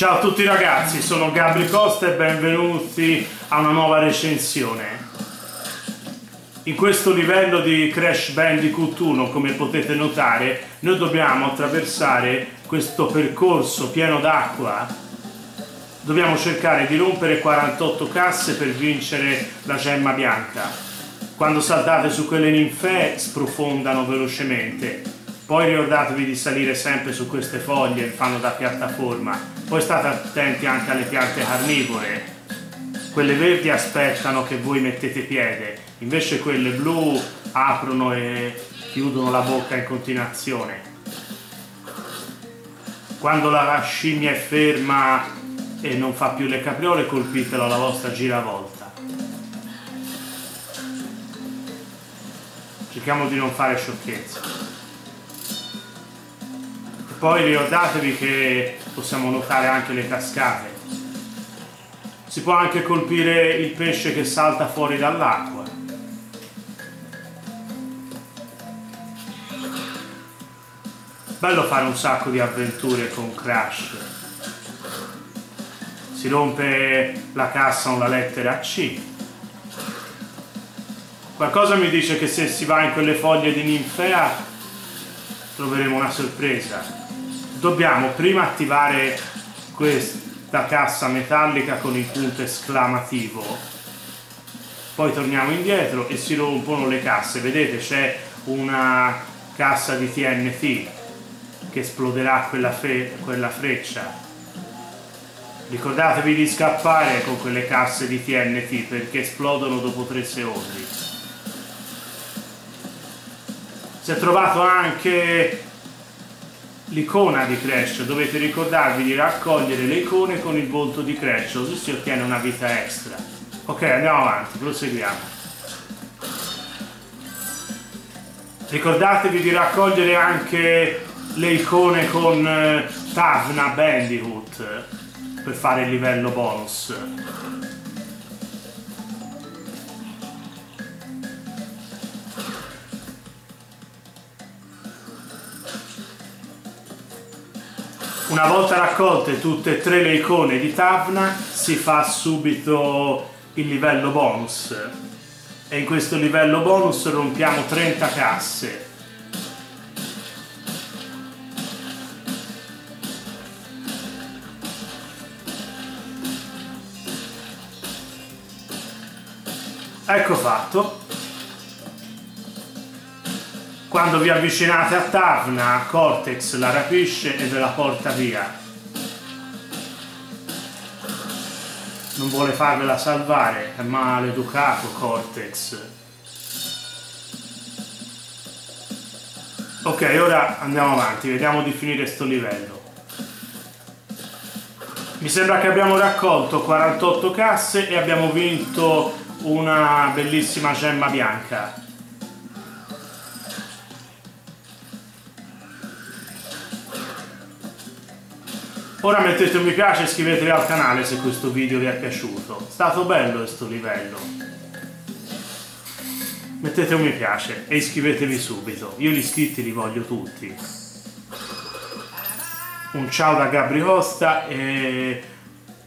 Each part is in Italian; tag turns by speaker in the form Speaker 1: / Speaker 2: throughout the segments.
Speaker 1: Ciao a tutti ragazzi, sono Gabri Costa e benvenuti a una nuova recensione. In questo livello di Crash Bandicoot 1, come potete notare, noi dobbiamo attraversare questo percorso pieno d'acqua. Dobbiamo cercare di rompere 48 casse per vincere la gemma bianca. Quando saltate su quelle ninfee sprofondano velocemente poi ricordatevi di salire sempre su queste foglie che fanno da piattaforma. Poi state attenti anche alle piante carnivore. Quelle verdi aspettano che voi mettete piede, invece quelle blu aprono e chiudono la bocca in continuazione. Quando la scimmia è ferma e non fa più le capriole, colpitelo alla vostra giravolta. Cerchiamo di non fare sciocchezze. Poi ricordatevi che possiamo notare anche le cascate. Si può anche colpire il pesce che salta fuori dall'acqua. Bello fare un sacco di avventure con Crash. Si rompe la cassa o la lettera C. Qualcosa mi dice che se si va in quelle foglie di ninfea troveremo una sorpresa dobbiamo prima attivare questa cassa metallica con il punto esclamativo. Poi torniamo indietro e si rompono le casse. Vedete c'è una cassa di TNT che esploderà quella, quella freccia. Ricordatevi di scappare con quelle casse di TNT perché esplodono dopo 3 secondi. Si è trovato anche l'icona di Crash, dovete ricordarvi di raccogliere le icone con il volto di Crash, così si ottiene una vita extra. Ok, andiamo avanti, proseguiamo. Ricordatevi di raccogliere anche le icone con eh, Tavna Bandicoot per fare il livello bonus. Una volta raccolte tutte e tre le icone di Tavna si fa subito il livello bonus e in questo livello bonus rompiamo 30 casse. Ecco fatto. Quando vi avvicinate a Tavna, Cortex la rapisce e ve la porta via. Non vuole farvela salvare, è maleducato Cortex. Ok, ora andiamo avanti, vediamo di finire sto livello. Mi sembra che abbiamo raccolto 48 casse e abbiamo vinto una bellissima gemma bianca. Ora mettete un mi piace e iscrivetevi al canale se questo video vi è piaciuto. È stato bello questo livello. Mettete un mi piace e iscrivetevi subito. Io gli iscritti li voglio tutti. Un ciao da Gabri Costa e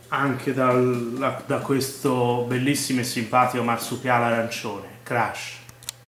Speaker 1: anche dal, da, da questo bellissimo e simpatico marsupiale arancione. Crash.